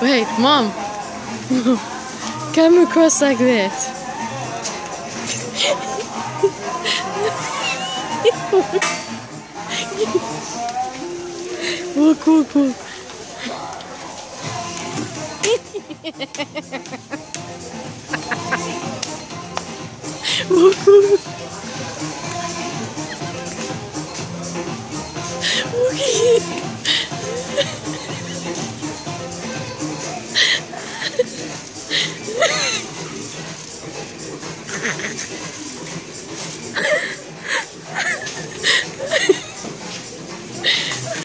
Wait, mom. Come across like that. walk, walk, walk. walk, walk. Walk. Ha, ha, ha, ha.